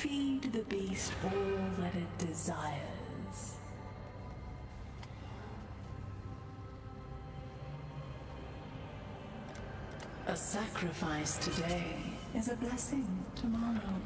feed the beast all that it desires. A sacrifice today is a blessing tomorrow.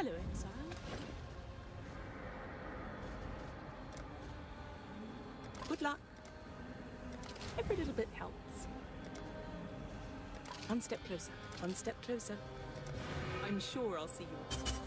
Hello, exile. Good luck. Every little bit helps. One step closer, one step closer. I'm sure I'll see you.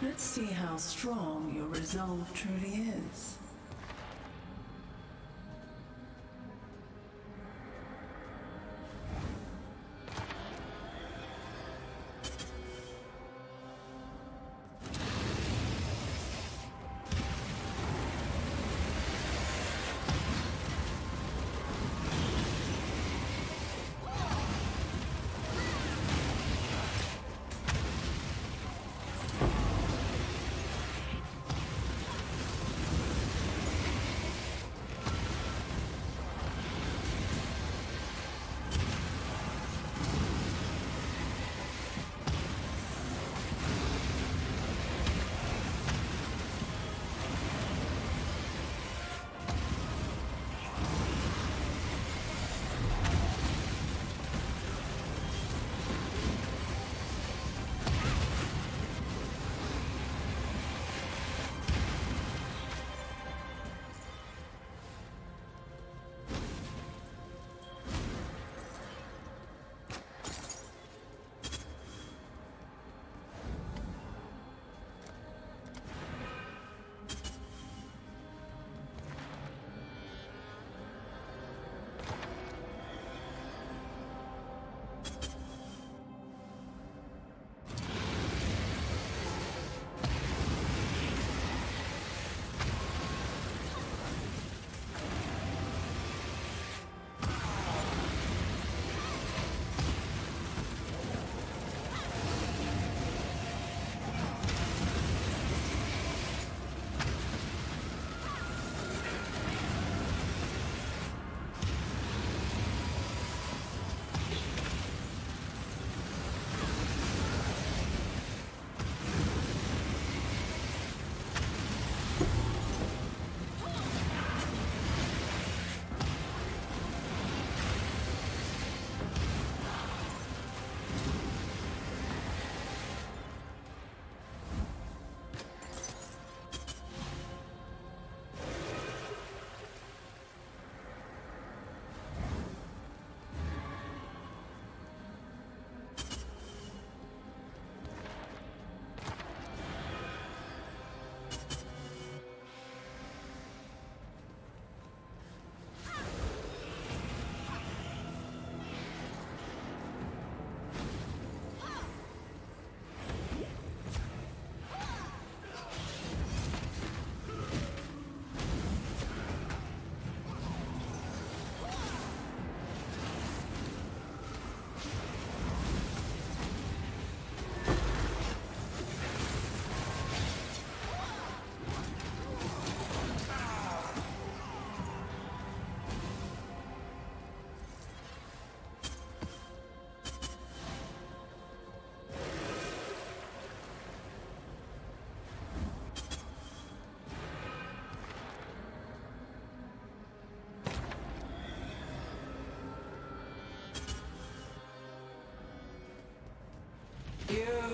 Let's see how strong your resolve truly is.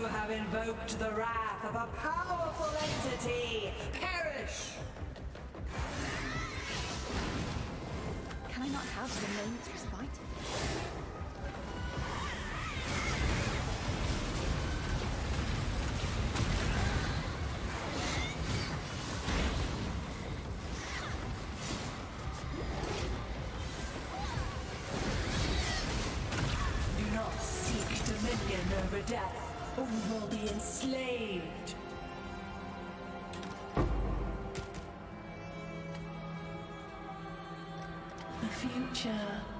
Have invoked the wrath of a powerful entity. Perish! Can I not have some moment's respite? Do not seek dominion over death, you will be enslaved. The future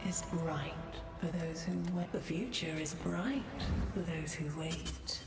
is bright for those who wait. The future is bright for those who wait.